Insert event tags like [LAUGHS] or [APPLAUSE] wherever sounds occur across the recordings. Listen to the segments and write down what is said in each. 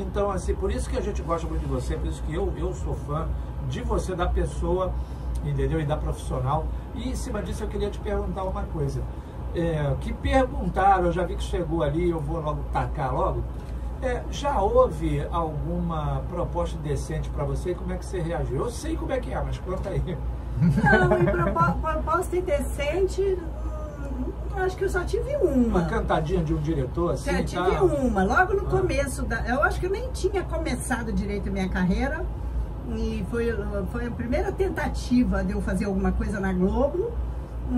Então, assim, por isso que a gente gosta muito de você, por isso que eu, eu sou fã de você, da pessoa, entendeu? E da profissional. E em cima disso eu queria te perguntar uma coisa. É, que perguntaram, eu já vi que chegou ali, eu vou logo tacar logo. É, já houve alguma proposta decente para você? Como é que você reagiu? Eu sei como é que é, mas conta aí. Não, propo- proposta indecente, acho que eu só tive uma. Uma cantadinha de um diretor assim? Já tive tá? uma, logo no Ah. começo da. Eu acho que eu nem tinha começado direito a minha carreira. E foi, foi a primeira tentativa de eu fazer alguma coisa na Globo.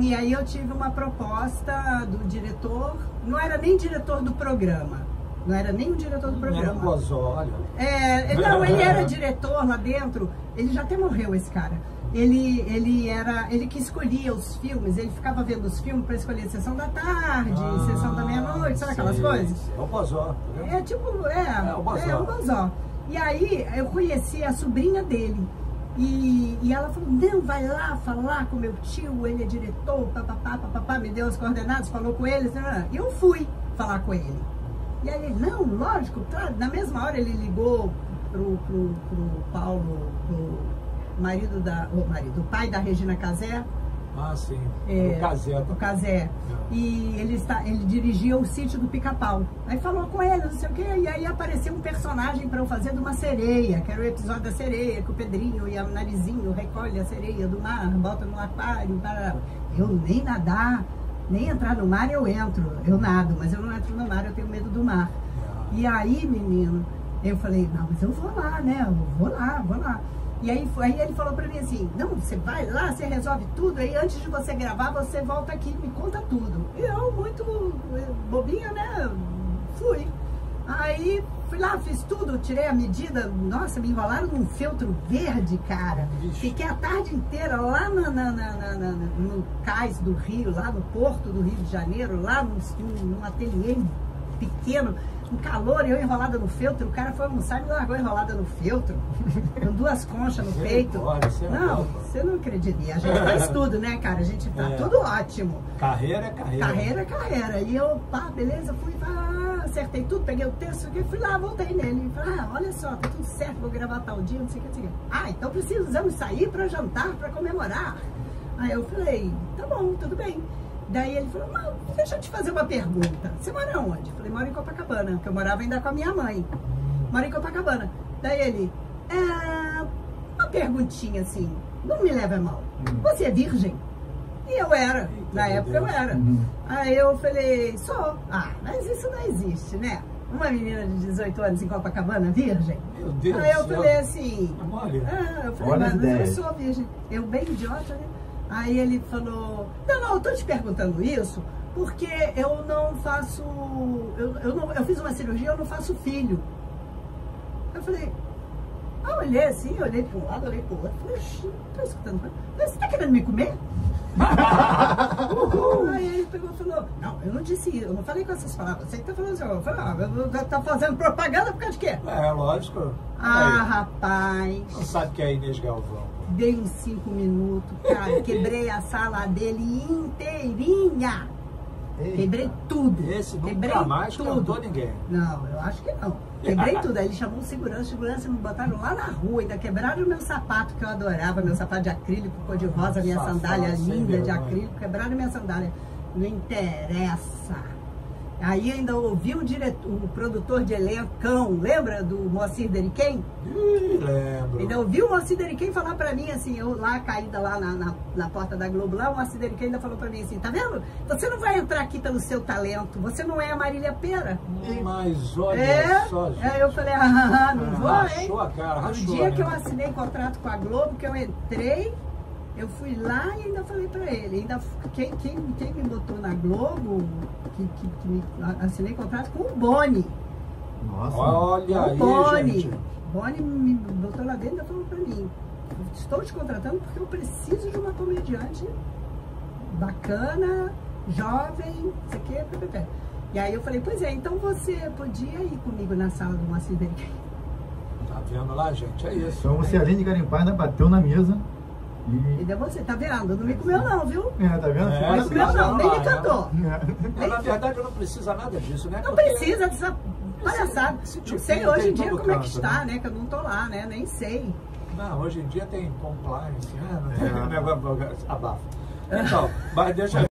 E aí eu tive uma proposta do diretor, não era nem diretor do programa. Não era nem o diretor do era programa. gozó, olha. É, não, ele era diretor lá dentro. Ele já até morreu esse cara. Ele, ele era, ele que escolhia os filmes. Ele ficava vendo os filmes para escolher sessão da tarde, Ah, sessão da meia-noite, sabe aquelas coisas? É o tá vendo? É tipo, é, É, o Bozó. é o Bozó. E aí eu conheci a sobrinha dele. E, e ela falou, não, vai lá falar com meu tio, ele é diretor, papapá, papapá, me deu as coordenadas, falou com ele, e eu fui falar com ele. E aí ele, não, lógico, claro. Na mesma hora ele ligou pro, pro, pro Paulo, pro marido da, o marido, o pai da Regina Casé, Ah, sim. é, o Caseta. o Casé. E ele, está, ele dirigia o sítio do Pica-Pau. Aí falou com ele, não sei o quê, e aí apareceu um personagem para eu fazer de uma sereia, que era o episódio da sereia, que o Pedrinho e o Narizinho recolhe a sereia do mar, bota no aquário. Para... Eu nem nadar, nem entrar no mar eu entro. Eu nado, mas eu não entro no mar, eu tenho medo do mar. E aí, menino, eu falei, não, mas eu vou lá, né? Eu vou lá, vou lá. E aí, aí ele falou pra mim assim, não, você vai lá, você resolve tudo, aí antes de você gravar, você volta aqui e me conta tudo. E eu, muito eh, bobinha, né? Fui. Aí fui lá, fiz tudo, tirei a medida, nossa, me enrolaram num feltro verde, cara. Vixe. Fiquei a tarde inteira lá na, na- na- no cais do Rio, lá no porto do Rio de Janeiro, lá num, num ateliê pequeno, um calor, eu enrolada no feltro, o cara foi almoçar e me largou enrolada no feltro, com duas conchas no peito. É Não, você não acredita. E a gente faz tudo, né, cara? A gente tá É. tudo ótimo. Carreira é carreira. Carreira é carreira. E eu, pá, beleza, fui, pá, acertei tudo, peguei o texto, fui lá, voltei nele. E falei, ah, olha só, tá tudo certo, vou gravar tal dia, não sei o que, não sei o que. Ah, então precisamos sair pra jantar, pra comemorar. Aí eu falei, tá bom, tudo bem. Daí ele falou, não, deixa eu te fazer uma pergunta. Você mora onde? Eu falei, moro em Copacabana, porque eu morava ainda com a minha mãe. Moro em Copacabana. Daí ele, é, uma perguntinha assim, não me leva mal. Você é virgem? E eu era, na época eu era. Aí eu falei, sou. Ah, mas isso não existe, né? Uma menina de 18 anos em Copacabana, virgem? Meu Deus Aí eu falei assim, ah, eu falei, mas as eu sou virgem. Eu bem idiota, né? Aí ele falou, não, não, eu tô te perguntando isso porque eu não faço, eu, eu, não, eu fiz uma cirurgia, eu não faço filho. Eu falei, ah, olhei assim, olhei para um lado, olhei para o outro, falei, "Oxi, não tô escutando. nada." Falei, Você tá querendo me comer? [LAUGHS] Aí ele pegou e falou, não, eu não disse isso, eu não falei com essas palavras. Você que tá falando assim, eu falei, ah, tá fazendo propaganda por causa de quê? É, lógico. Ah, Aí, rapaz. não sabe que é Inês Galvão. Dei uns cinco minutos, cara, quebrei a sala dele inteirinha. Quebrei tudo. Esse nunca Quebrei mais tudo. cantou ninguém. Não, eu acho que não. Quebrei [LAUGHS] tudo. Aí ele chamou o segurança, segurança me botaram lá na rua, ainda quebraram o meu sapato que eu adorava, meu sapato de acrílico, cor de rosa, minha sandália linda de acrílico, quebraram minha sandália. Não interessa. Aí ainda ouvi o, diretor, o produtor de elencão, lembra do Moacir Deriquem? Ih, lembro. Ainda ouvi o Moacir Deriquem falar pra mim assim, eu lá caída lá na, na, na porta da Globo, lá o Moacir Deriquem ainda falou pra mim assim, tá vendo? Você não vai entrar aqui pelo seu talento, você não é a Marília Pera. Mas olha É, só, gente. aí eu falei, ah, não vou, hein? Rachou a cara, No rachou. dia né? que eu assinei contrato com a Globo, que eu entrei, eu fui lá e ainda falei pra ele, ainda quem, quem, quem me botou na Globo, que, que, que me, assinei contrato com o Boni. Nossa. Olha o aí, Boni. gente. Boni me botou lá dentro e falou pra mim, estou te contratando porque eu preciso de uma comediante bacana, jovem, não sei o quê, pé, pé, pé. E aí eu falei, pois é, então você podia ir comigo na sala do Moacir Deriquem. Tá vendo lá, gente? É isso. Então você, além de garimpar, ainda bateu na mesa. E E. deu você, tá vendo? Não me comeu não, viu? É, tá vendo? É, Não me comeu não, nem me cantou. Mas, na verdade, não precisa nada disso, né? Não Porque precisa dessa Palhaçada. esse Não sei hoje em dia como é que canto, está, né? né? Que eu não tô lá, né? Nem sei. Não, hoje em dia tem compliance, ah, não tem É. negócio, abafa. Então, mas deixa